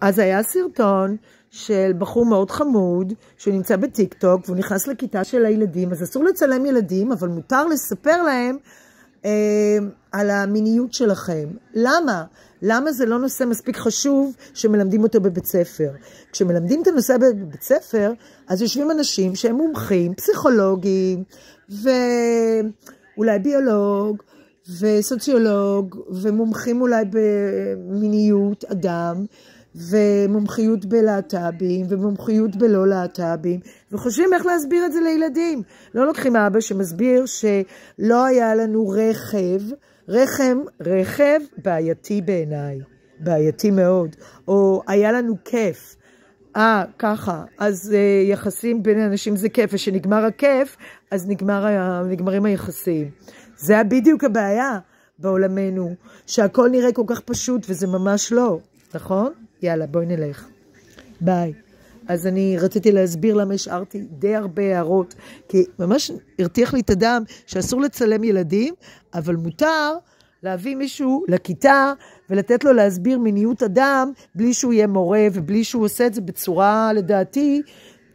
אז היה סרטון של בחור מאוד חמוד, שנמצא בטיק טוק, והוא נכנס לכיתה של הילדים, אז אסור לצלם ילדים, אבל מותר לספר להם אה, על המיניות שלכם. למה? למה זה לא נושא מספיק חשוב שמלמדים אותו בבית ספר? כשמלמדים את הנושא בבית ספר, אז יושבים אנשים שהם מומחים, פסיכולוגים, ואולי ביולוג, וסוציולוג, ומומחים אולי במיניות אדם, ומומחיות בלהט"בים, ומומחיות בלא להט"בים, וחושבים איך להסביר את זה לילדים. לא לוקחים אבא שמסביר שלא היה לנו רכב, רחם, רכב בעייתי בעיניי, בעייתי מאוד, או היה לנו כיף. אה, ככה, אז uh, יחסים בין אנשים זה כיף, וכשנגמר הכיף, אז נגמר, נגמרים היחסים. זה בדיוק הבעיה בעולמנו, שהכל נראה כל כך פשוט, וזה ממש לא, נכון? יאללה, בואי נלך. ביי. אז אני רציתי להסביר למה השארתי די הרבה הערות, כי ממש הרתיח לי את הדם שאסור לצלם ילדים, אבל מותר להביא מישהו לכיתה ולתת לו להסביר מיניות אדם בלי שהוא יהיה מורה ובלי שהוא עושה את זה בצורה, לדעתי,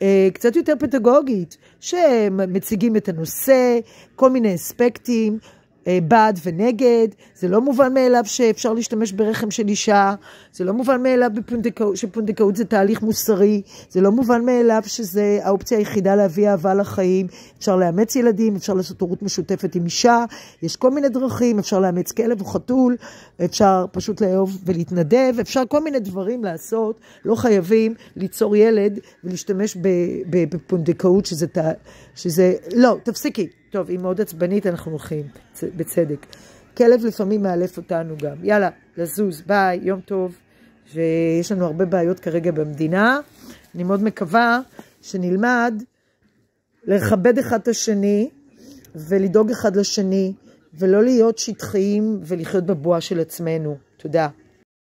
אה, קצת יותר פדגוגית, שמציגים את הנושא, כל מיני אספקטים. אה, בעד ונגד, זה לא מובן מאליו שאפשר להשתמש ברחם של אישה, זה לא מובן מאליו בפונדקאות, שפונדקאות זה תהליך מוסרי, זה לא מובן מאליו שזה האופציה היחידה להביא אהבה לחיים, אפשר לאמץ ילדים, אפשר לעשות הורות משותפת עם אישה, יש כל מיני דרכים, אפשר לאמץ כלב או חתול, אפשר פשוט לאהוב ולהתנדב, אפשר כל מיני דברים לעשות, לא חייבים ליצור ילד ולהשתמש בפונדקאות שזה, שזה, לא, תפסיקי. טוב, היא מאוד עצבנית, אנחנו הולכים, בצדק. כלב לפעמים מאלף אותנו גם. יאללה, לזוז, ביי, יום טוב. ויש לנו הרבה בעיות כרגע במדינה. אני מאוד מקווה שנלמד לכבד אחד את השני ולדאוג אחד לשני, ולא להיות שטחיים ולחיות בבועה של עצמנו. תודה.